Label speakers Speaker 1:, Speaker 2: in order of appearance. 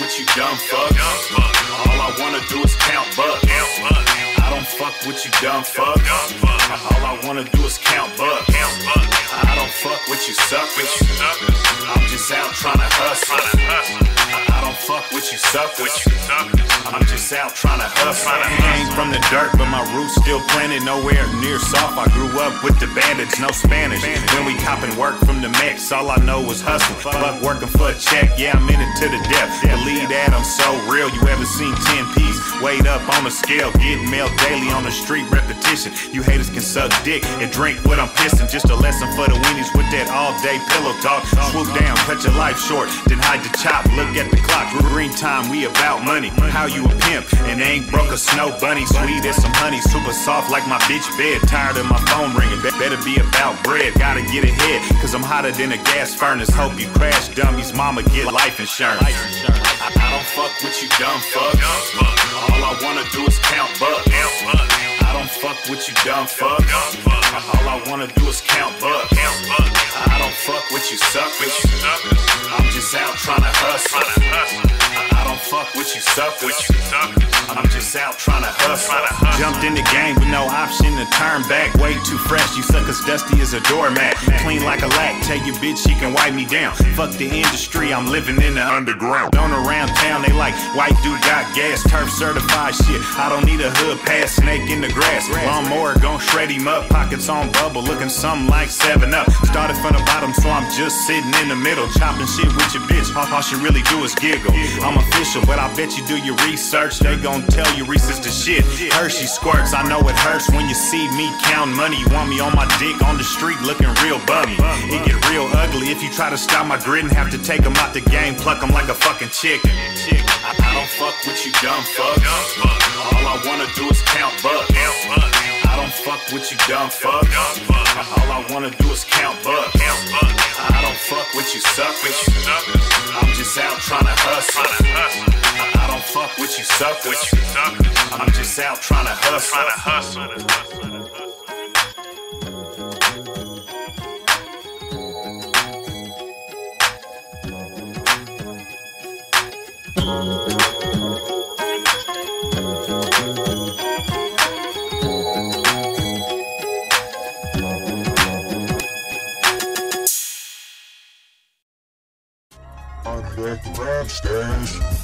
Speaker 1: with you dumb fucks. All I wanna do is count bucks. I don't fuck with you dumb fucks. All I wanna do is count bucks. I don't fuck with you suckers. I'm just out trying to hustle. I don't fuck with you suckers. I'm just out trying to hustle. I ain't from the dirt, but my roots still planted nowhere near soft. I grew up with the bandits, no Spanish. When we copping work from the Mex, all I know is hustle. Buck working for a check, yeah, I'm in it to the depth. Believe that I'm so real. You ever seen 10 piece? Weighed up on a scale, getting mail daily on the street, repetition. You haters can suck dick and drink what I'm pissing. Just a lesson for the weenies with that all day pillow talk. Swoop down, cut your life short, then hide the chop. Look at the clock, green time, we about money. How you a pimp and ain't broke a snow bunny? Sweet as some honey, super soft like my bitch bed. Tired of my phone ringing, Be- better be about bread. Gotta get ahead, cause I'm hotter than a gas furnace. Hope you crash, dummies. Mama get life insurance. I, I don't fuck with you dumb fucks. All I wanna do is count bucks. I don't fuck with you dumb fucks. All I wanna do is count bucks. Fuck with you suckers. I'm just out trying to hustle. Jumped in the game with no option to turn back. Way too fresh, you suckers dusty as a doormat. Clean like a lack. Tell your bitch she can wipe me down. Fuck the industry, I'm living in the underground. Down around town, they like white dude got gas, turf certified shit. I don't need a hood pass, snake in the grass. Lawnmower gon' shred him up, pockets on bubble, looking something like 7 up. Started from the bottom, so I'm just sitting in the middle, chopping shit with your bitch. All, all she really do is giggle. I'm official, but I bet you do your research. They gon' tell you Reese's the shit. Hershey squirts, I know it hurts when you see me count money. Want me on my dick on the street looking real bummy. It get real ugly if you try to stop my grid and have to take 'em out the game, pluck 'em like a fucking chicken. I, I don't fuck with you dumb fucks. All I wanna do is count bucks. I don't fuck with you dumb fucks. All I wanna do is count bucks. I don't fuck with you suckers. I'm just out trying to hustle. I don't fuck with you suckers. I'm just out trying to hustle.
Speaker 2: I'm back rap stars.